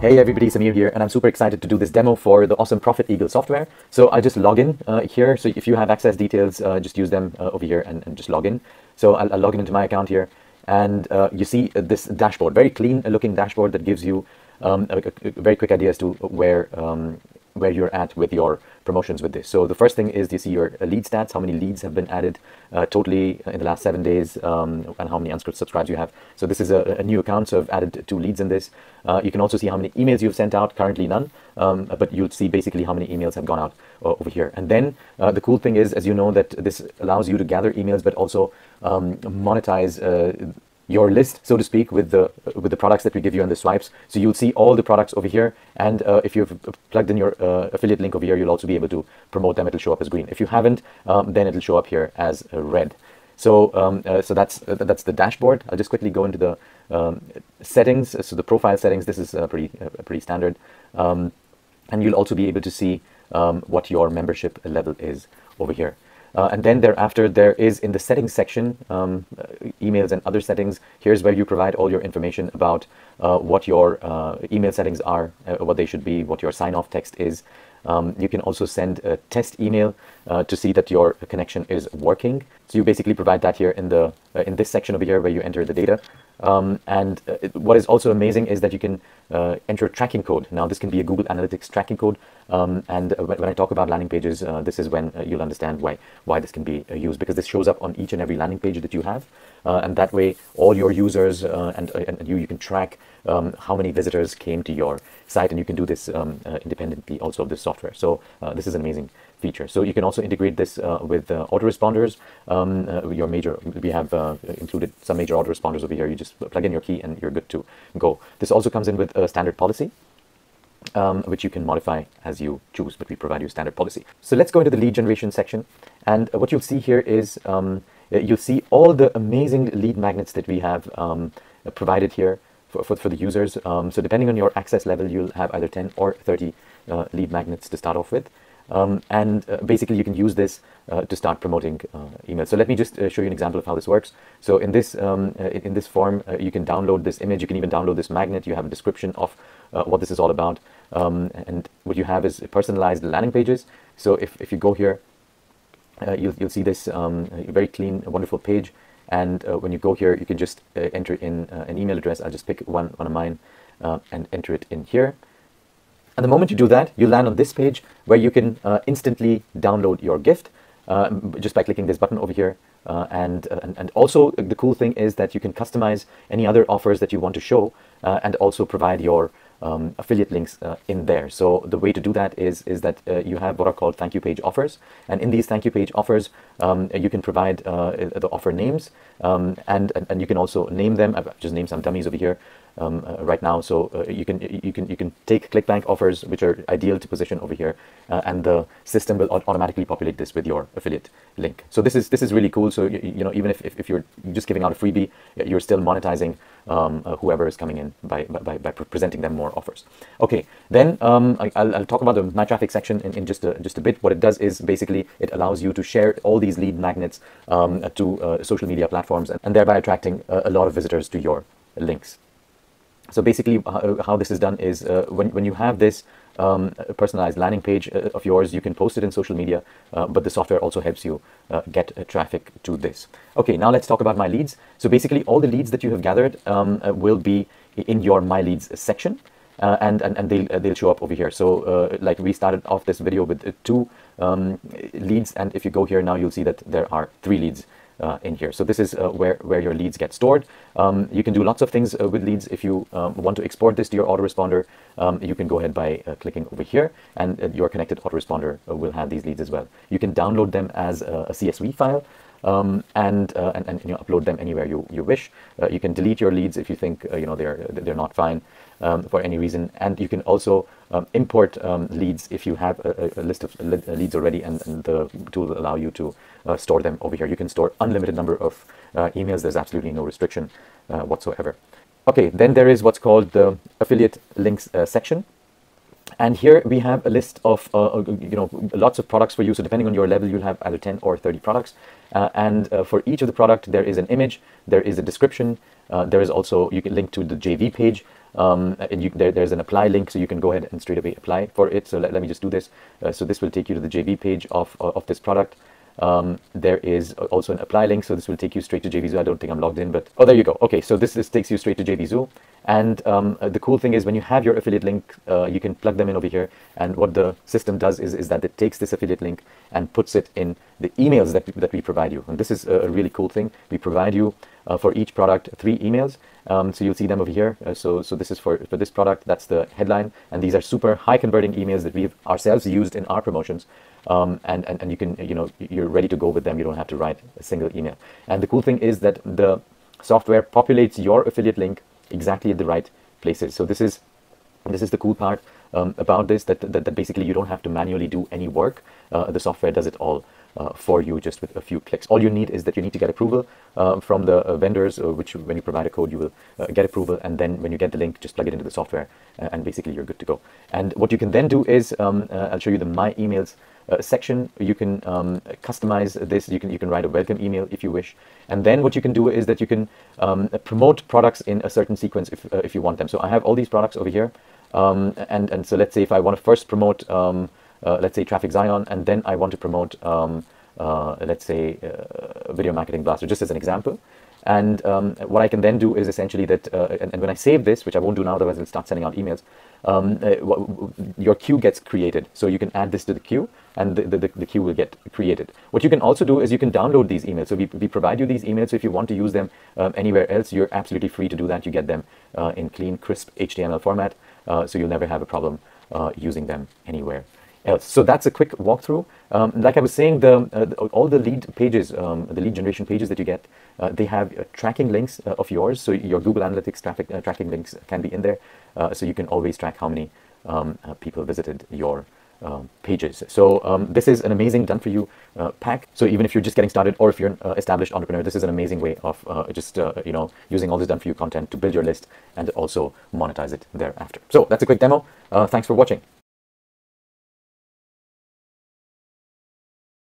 Hey everybody, Samir here, and I'm super excited to do this demo for the awesome Profit Eagle software. So I'll just log in uh, here. So if you have access details, uh, just use them uh, over here and, and, just log in. So I'll, I'll, log in into my account here, and uh, you see uh, this dashboard, very clean looking dashboard that gives you um, a, a, very quick idea as to where um, where you're at with your promotions with this. So the first thing is you see your lead stats, how many leads have been added uh, totally in the last seven days, um, and how many unscripted subscribes you have. So this is a, a, new account, so I've added two leads in this. Uh, you can also see how many emails you've sent out, currently none, um, but you'll see basically how many emails have gone out uh, over here. And then uh, the cool thing is, as you know, that this allows you to gather emails, but also um, monetize uh, your list, so to speak, with the with the products that we give you on the swipes. So you'll see all the products over here, and uh, if you've plugged in your uh, affiliate link over here, you'll also be able to promote them. It'll show up as green. If you haven't, um, then it'll show up here as uh, red. So um, uh, so that's uh, that's the dashboard. I'll just quickly go into the um, settings. So the profile settings. This is pretty pretty standard, um, and you'll also be able to see um, what your membership level is over here. Uh, and then thereafter, there is in the settings section, um, uh, emails and other settings. Here's where you provide all your information about uh, what your uh, email settings are, uh, what they should be, what your sign-off text is. Um, you can also send a test email uh, to see that your connection is working. So you basically provide that here in the in this section over here where you enter the data. Um, and uh, what is also amazing is that you can uh, enter a tracking code. Now, this can be a Google Analytics tracking code. Um, and uh, when, when, I talk about landing pages, uh, this is when uh, you'll understand why, why this can be uh, used because this shows up on each and every landing page that you have. and that way, all your users and, and you, you can track um, how many visitors came to your site. And you can do this um, independently also of this software. So this is amazing feature. So you can also integrate this uh, with uh, autoresponders. Um, uh, your major, we have included some major autoresponders over here. You just plug in your key and you're good to go. This also comes in with a standard policy. Um, which you can modify as you choose, but we provide you standard policy. So let's go into the lead generation section. And what you'll see here is um, you'll see all the amazing lead magnets that we have um, provided here for, for, for the users. Um, so depending on your access level, you'll have either 10 or 30 uh, lead magnets to start off with. Um, and uh, basically you can use this uh, to start promoting uh, email. So let me just uh, show you an example of how this works. So in this um, uh, in this form, uh, you can download this image. You can even download this magnet. You have a description of what this is all about. Um, and what you have is personalized landing pages. So if, if you go here, you'll, you'll see this um, very clean, wonderful page. And when you go here, you can just enter in an email address. I'll just pick one, one of mine and enter it in here. And the moment you do that, you land on this page where you can uh, instantly download your gift uh, just by clicking this button over here. Uh, and, uh, and, and also the cool thing is that you can customize any other offers that you want to show uh, and also provide your um, affiliate links uh, in there. So the way to do that is is that uh, you have what are called thank you page offers, and in these thank you page offers, um, you can provide uh, the offer names, um, and, and, and you can also name them. I've just named some dummies over here um, uh, right now, so uh, you can you can you can take ClickBank offers which are ideal to position over here, uh, and the system will automatically populate this with your affiliate link. So this is this is really cool. So you, you know even if, if, if you're just giving out a freebie, you're still monetizing um, uh, whoever is coming in by, by, by presenting them more offers. Okay, then um, I, will talk about the My Traffic section in, in just, a, just a bit. What it does is basically it allows you to share all these lead magnets um, to uh, social media platforms and, and thereby attracting a lot of visitors to your links. So basically how, how this is done is uh, when, when you have this um, personalized landing page uh, of yours. You can post it in social media, uh, but the software also helps you uh, get uh, traffic to this. Okay, now let's talk about my leads. So basically all the leads that you have gathered um, uh, will be in your my leads section. Uh, and, and, and they'll, they'll show up over here. So like we started off this video with two um, leads. And if you go here now, you'll see that there are three leads uh, in here. So this is uh, where, where your leads get stored. Um, you can do lots of things uh, with leads. If you um, want to export this to your autoresponder, um, you can go ahead by uh, clicking over here and uh, your connected autoresponder uh, will have these leads as well. You can download them as a, a CSV file um, and, uh, and, and you know, upload them anywhere you, you wish. Uh, you can delete your leads if you think uh, you know they're they're not fine um, for any reason, and you can also um, import um, leads if you have a, a list of leads already, and, and, the tool will allow you to uh, store them over here. You can store unlimited number of uh, emails. There's absolutely no restriction uh, whatsoever. Okay, then there is what's called the affiliate links section. And here we have a list of, uh, uh, you know, lots of products for you. So depending on your level, you'll have either 10 or 30 products. Uh, and uh, for each of the product, there is an image, there is a description, uh, there is also, you can link to the JV page, um, and you, there, there's an apply link, so you can go ahead and straight away apply for it. So let, let me just do this. Uh, so this will take you to the JV page of, of this product. Um, there is also an apply link, so this will take you straight to JVZoo. I don't think I'm logged in, but oh, there you go. Okay, so this, this takes you straight to JVZoo. And um, uh, the cool thing is when you have your affiliate link, uh, you can plug them in over here. And what the system does is, is that it takes this affiliate link and puts it in the emails that, that we provide you. And this is a really cool thing. We provide you uh, for each product three emails. Um, so you'll see them over here. Uh, so, so this is for, for this product. That's the headline. And these are super high converting emails that we've ourselves used in our promotions. Um, and, and, and you can, you know, you're ready to go with them. You don't have to write a single email. And the cool thing is that the software populates your affiliate link exactly at the right places. So this is this is the cool part um, about this that, that, that basically you don't have to manually do any work. Uh, the software does it all uh, for you just with a few clicks. All you need is that you need to get approval uh, from the uh, vendors, uh, which when you provide a code, you will uh, get approval. And then when you get the link, just plug it into the software and basically you're good to go. And what you can then do is, um, I'll show you the My Emails uh, section. You can um, customize this. You can you can write a welcome email if you wish. And then what you can do is that you can um, promote products in a certain sequence if uh, if you want them. So I have all these products over here. Um, and and so let's say if I want to first promote um, uh, let's say Traffic Zion, and then I want to promote um, uh, let's say uh, Video Marketing Blaster, just as an example. And um, what I can then do is essentially that, uh, and, and, when I save this, which I won't do now, otherwise it'll start sending out emails, um, uh, your queue gets created. So you can add this to the queue and the, the, the, queue will get created. What you can also do is you can download these emails. So we, we provide you these emails. So if you want to use them um, anywhere else, you're absolutely free to do that. You get them uh, in clean, crisp HTML format. Uh, so you'll never have a problem uh, using them anywhere else. So that's a quick walkthrough. Um, like I was saying, the, uh, all the lead pages, um, the lead generation pages that you get, uh, they have uh, tracking links uh, of yours. So your Google Analytics traffic uh, tracking links can be in there. Uh, so you can always track how many um, people visited your um, pages. So um, this is an amazing done for you uh, pack. So even if you're just getting started or if you're an uh, established entrepreneur, this is an amazing way of uh, just, you know, using all this done for you content to build your list and also monetize it thereafter. So that's a quick demo. thanks for watching.